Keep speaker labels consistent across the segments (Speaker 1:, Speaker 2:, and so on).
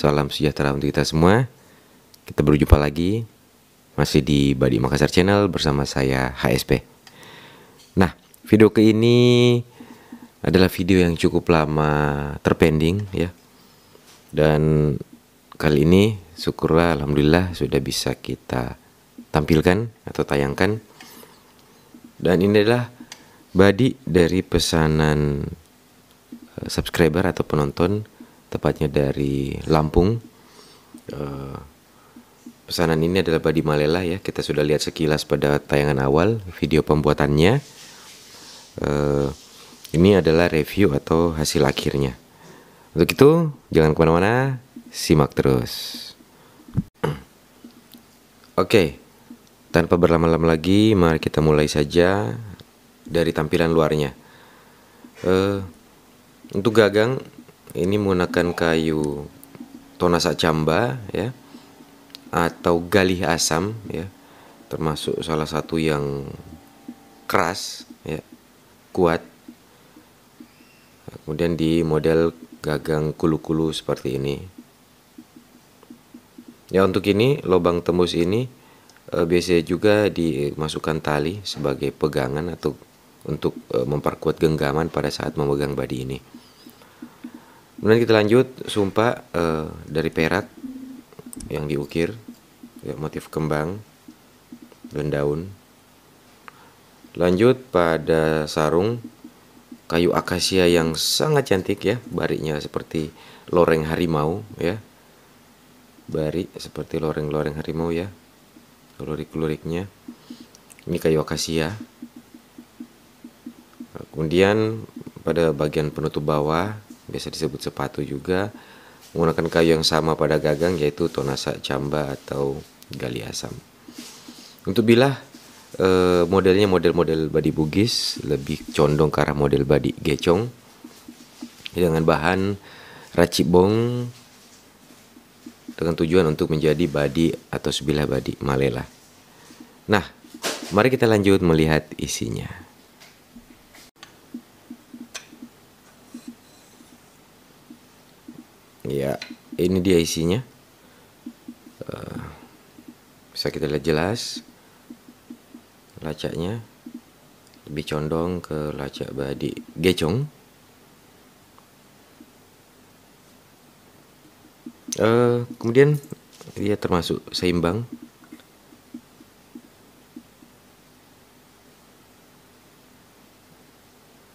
Speaker 1: Salam sejahtera untuk kita semua. Kita berjumpa lagi Masih di Badi Makassar Channel bersama saya HSP Nah, video ke ini adalah video yang cukup lama terpending ya. Dan kali ini syukurlah Alhamdulillah sudah bisa kita tampilkan atau tayangkan. Dan ini adalah Badi dari pesanan eh, subscriber atau penonton tepatnya dari Lampung. Uh, pesanan ini adalah Badi Malela ya. Kita sudah lihat sekilas pada tayangan awal video pembuatannya. Uh, ini adalah review atau hasil akhirnya. Untuk itu jangan ke mana-mana, simak terus. Oke, okay, tanpa berlama-lama lagi, mari kita mulai saja dari tampilan luarnya. Uh, untuk gagang ini menggunakan kayu tonasa camba ya atau galih asam ya termasuk salah satu yang keras ya kuat. Kemudian di model gagang kulu-kulu seperti ini. Ya untuk ini lubang tembus ini eh, biasanya juga dimasukkan tali sebagai pegangan atau untuk eh, memperkuat genggaman pada saat memegang badi ini Kemudian kita lanjut sumpah uh, dari perak yang diukir ya, motif kembang dan daun. Lanjut pada sarung kayu akasia yang sangat cantik ya, bariknya seperti loreng harimau ya. Barik seperti loreng-loreng harimau ya. Lurik-luriknya. Ini kayu akasia. Kemudian pada bagian penutup bawah biasa disebut sepatu juga menggunakan kayu yang sama pada gagang yaitu tonasa camba atau gali asam. Untuk bilah eh, modelnya model-model badi bugis lebih condong ke arah model badi gecong dengan bahan racibong dengan tujuan untuk menjadi badi atau sebilah badi malela. Nah, mari kita lanjut melihat isinya. ya ini dia isinya. Uh, bisa kita lihat jelas lacaknya. Lebih condong ke lacak badi gecong. Uh, kemudian dia termasuk seimbang.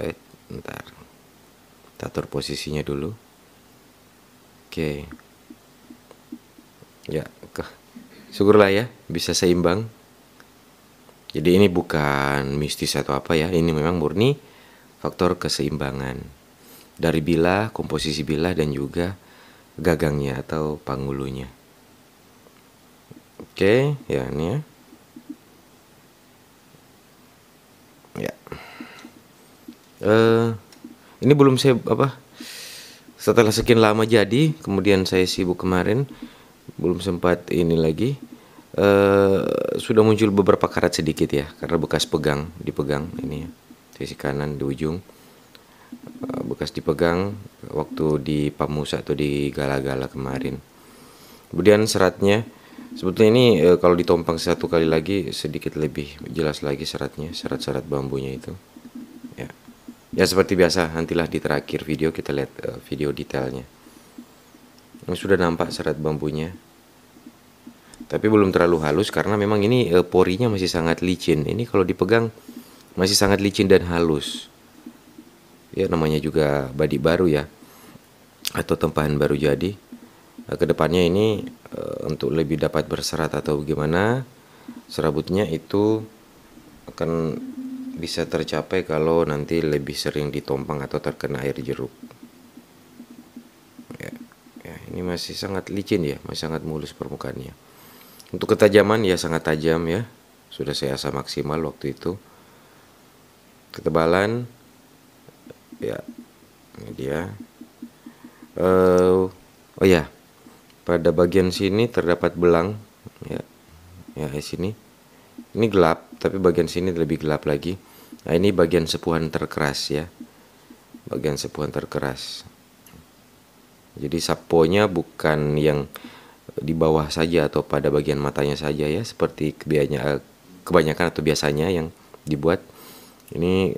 Speaker 1: Eh ntar. Kita atur posisinya dulu Oke. Ya, ke. Syukurlah ya bisa seimbang. Jadi ini bukan mistis atau apa ya, ini memang murni faktor keseimbangan dari bilah, komposisi bilah dan juga gagangnya atau panggulunya. Oke, ya ini ya. Ya. Uh, ini belum saya apa setelah sekian lama jadi kemudian saya sibuk kemarin belum sempat ini lagi uh, sudah muncul beberapa karat sedikit ya karena bekas pegang dipegang ini ya sisi kanan di ujung. Uh, bekas dipegang waktu di pamusa atau di gala-gala kemarin. Kemudian seratnya sebetulnya ini uh, kalau ditompang satu kali lagi sedikit lebih jelas lagi seratnya serat-serat bambunya itu Ya seperti biasa, nantilah di terakhir video kita lihat uh, video detailnya. Ini sudah nampak serat bambunya. Tapi belum terlalu halus karena memang ini uh, porinya masih sangat licin. Ini kalau dipegang masih sangat licin dan halus. Ya namanya juga badi baru ya. Atau tempahan baru jadi. Nah, ke depannya ini uh, untuk lebih dapat berserat atau bagaimana serabutnya itu akan bisa tercapai kalau nanti lebih sering ditompang atau terkena air jeruk. Ya, ya, ini masih sangat licin ya, masih sangat mulus permukaannya. Untuk ketajaman ya sangat tajam ya, sudah saya asah maksimal waktu itu. Ketebalan, ya ini dia. Uh, oh ya, pada bagian sini terdapat belang, ya, ya di sini. Ini gelap, tapi bagian sini lebih gelap lagi Nah ini bagian sepuhan terkeras ya. Bagian sepuhan terkeras. Jadi saponya bukan yang di bawah saja atau pada bagian matanya saja ya seperti kebanyakan atau biasanya yang dibuat. Ini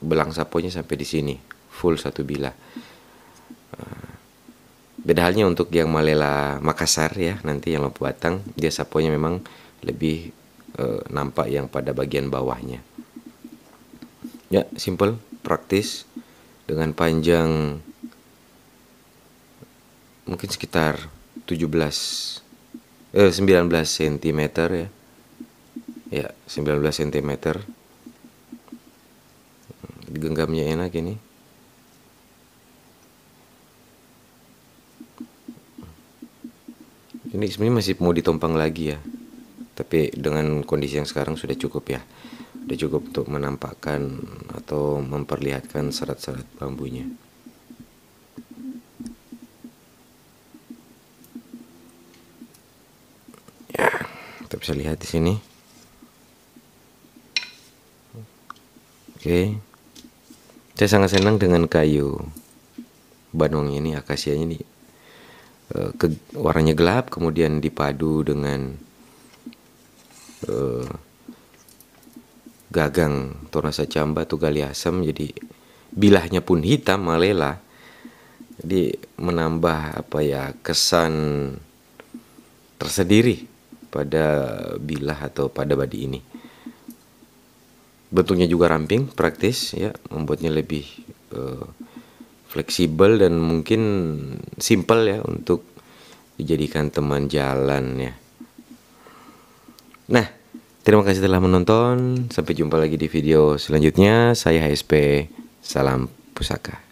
Speaker 1: belang saponya sampai di sini full satu bilah beda halnya untuk yang Malela Makassar ya nanti yang lampu batang dia saponya memang lebih uh, nampak yang pada bagian bawahnya ya simple praktis dengan panjang mungkin sekitar 17 eh 19 cm ya. Ya 19 cm genggamnya enak ini. Ini sebenarnya masih mau ditompang lagi ya. Tapi dengan kondisi yang sekarang sudah cukup ya sudah cukup untuk menampakkan atau memperlihatkan serat-serat bambunya. Ya kita bisa lihat di sini. Oke. Saya sangat senang dengan kayu banong ini akasianya ini Eh, ke, warnanya gelap kemudian dipadu dengan uh, gagang tornasa camba atau gali asam jadi bilahnya pun hitam malela jadi menambah apa ya kesan tersendiri pada bilah atau pada badi ini bentuknya juga ramping praktis ya membuatnya lebih uh, fleksibel dan mungkin simple ya untuk dijadikan teman jalan ya. Nah, terima kasih telah menonton. Sampai jumpa lagi di video selanjutnya. Saya HSP. Salam pusaka.